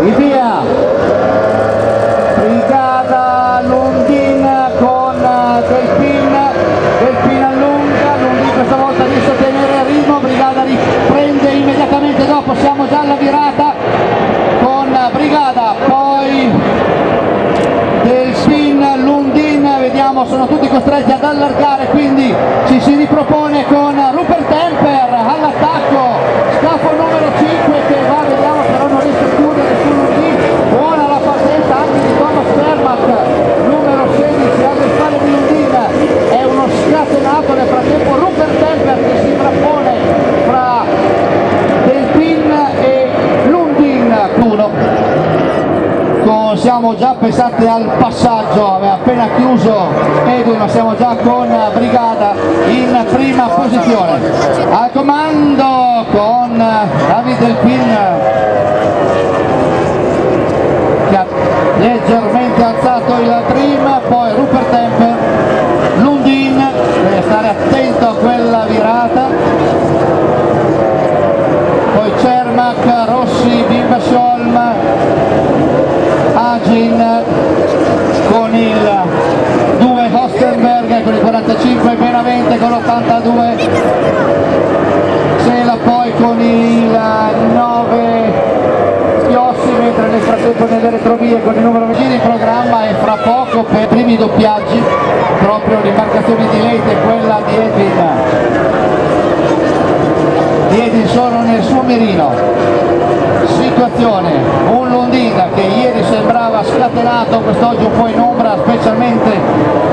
e via! Brigata Lundin con Del Pin Del Pin allunga Lundin questa volta riesce a tenere il ritmo brigata riprende immediatamente dopo siamo già alla virata con brigata poi Del Pin Lundin vediamo sono tutti costretti ad allargare quindi ci si ripropone con Rupert Temper all'attacco scafo numero 5 che va vediamo però non riesce a chiudere su Lundin buona la partenza anche di Thomas Fermat numero 16 alle spalle di Lundin è uno scatenato nel frattempo Rupert Temper che si frappone fra Delpin e Lundin uno con- pensati al passaggio, aveva appena chiuso Edwin ma siamo già con Brigada in prima posizione. Al comando con David Delpin che ha leggermente alzato il trim, poi Rupert Temper, Lundin, deve stare attento a quella virata, poi Cermac, Rossi, Bimba Sciolm, Agin con il 2 Hostenberg con il 45 Benavente con l'82 Sela poi con il 9 Chiossi mentre nel frattempo nelle retrovie con il numero 20 in programma e fra poco per i primi doppiaggi proprio l'imbarcazione di Leite quella di Edwin. Edwin sono nel suo mirino. Situazione, Londina che ieri sembrava scatenato, quest'oggi un po' in ombra, specialmente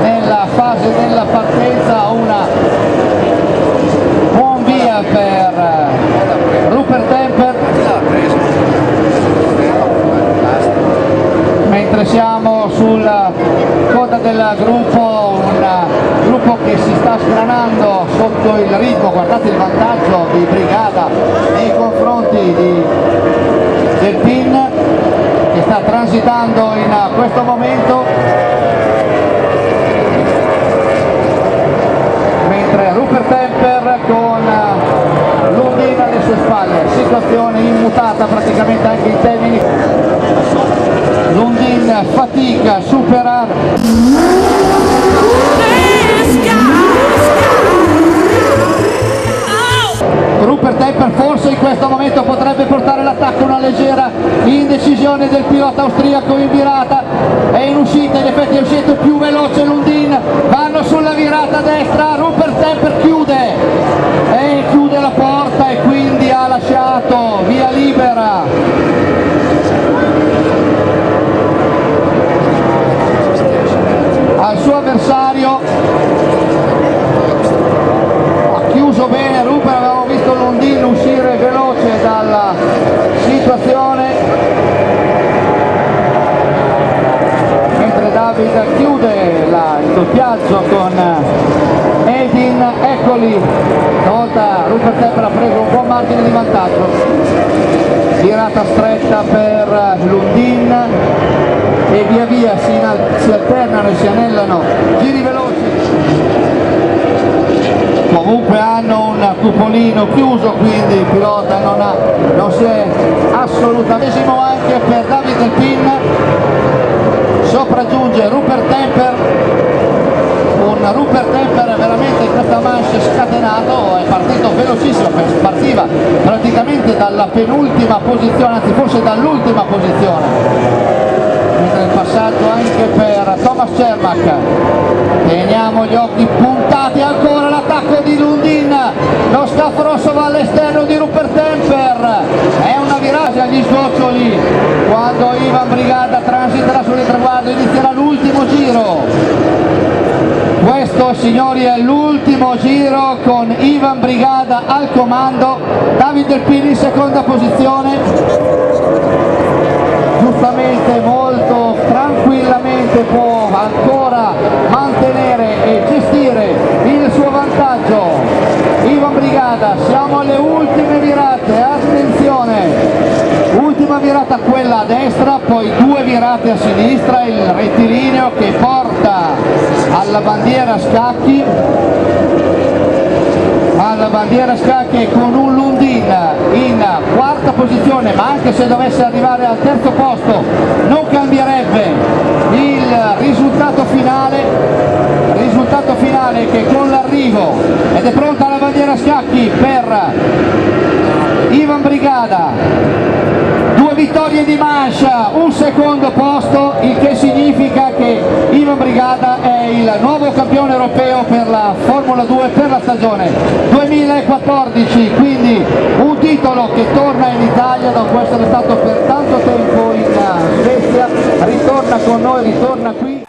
nella fase della partenza, una buon via per eh, Rupert Temper, mentre siamo sulla coda del gruppo, un gruppo che si sta sgranando sotto il ritmo, guardate il vantaggio di Brigata nei confronti di del PIN che sta transitando in questo momento. Mentre Rupert Temper con Lundin alle sue spalle. Situazione immutata praticamente anche in termini. Lundin fatica a superare Forse in questo momento potrebbe portare l'attacco una leggera indecisione del pilota austriaco in virata. È in uscita in effetti è uscito più veloce Lundin. Vanno sulla virata destra Rupert Temper chiude. E chiude la porta e quindi ha lasciato via libera. Al suo avversario. Ha chiuso bene Rupert, avevamo visto Londin uscire veloce dalla situazione mentre David chiude la- doppiaggio con Edin, eccoli, stavolta Rupert Temper ha preso un buon margine di vantaggio. Virata stretta per Lundin. E via via si, si alternano e si anellano. Giri veloci. Comunque hanno un cupolino chiuso quindi il pilota non, ha, non si è assolutamente anche per David Alpin sopraggiunge Rupert Temper un Rupert Temper veramente in questa manche scatenato è partito velocissimo partiva praticamente dalla penultima posizione anzi forse dall'ultima posizione. Mentre il passaggio anche per Thomas Cermac teniamo gli occhi puntati ancora l'attacco di Lundin. Lo scafo rosso va all'esterno di Rupert Temper è una virata agli sgoccioli quando Ivan Brigada transiterà sul traguardo inizierà l'ultimo giro questo signori è l'ultimo giro con Ivan Brigada al comando. Davide Delpini in seconda posizione giustamente molto tranquillamente può ancora mantenere e gestire il suo vantaggio Ivan Brigada siamo alle ultime virate attenzione ultima virata quella a destra poi due virate a sinistra il rettilineo che porta alla bandiera scacchi. Alla bandiera scacchi con un Lundin in quarta posizione ma anche se dovesse arrivare al terzo posto non cambierebbe il risultato finale. Risultato finale che con l'arrivo ed è pronta la bandiera scacchi per Ivan Brigada vittorie di mancha, un secondo posto, il che significa che Ivan Brigada è il nuovo campione europeo per la Formula 2 per la stagione 2014, quindi un titolo che torna in Italia dopo essere stato per tanto tempo in Svezia, ritorna con noi, ritorna qui.